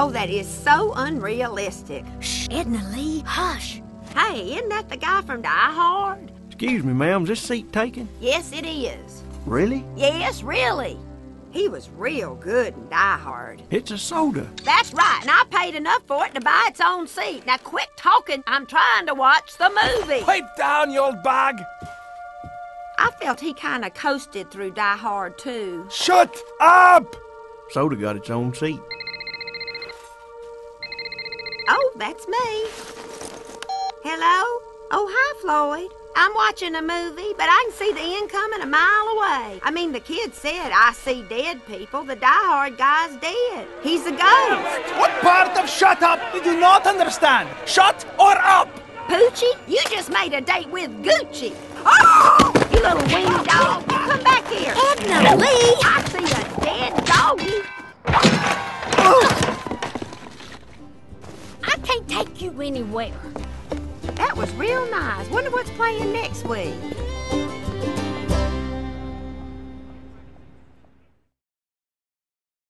Oh, that is so unrealistic. Shh, Edna Lee, hush. Hey, isn't that the guy from Die Hard? Excuse me, ma'am, is this seat taken? Yes, it is. Really? Yes, really. He was real good in Die Hard. It's a soda. That's right, and I paid enough for it to buy its own seat. Now quit talking. I'm trying to watch the movie. Pipe down, you old bag. I felt he kind of coasted through Die Hard, too. Shut up! Soda got its own seat. That's me. Hello? Oh, hi, Floyd. I'm watching a movie, but I can see the end coming a mile away. I mean, the kid said, I see dead people. The die-hard guy's dead. He's a ghost. What part of shut up did you not understand? Shut or up? Poochie, you just made a date with Gucci. Oh! You little weenie dog. Come back here. Edna Lee! You anywhere. That was real nice. Wonder what's playing next week.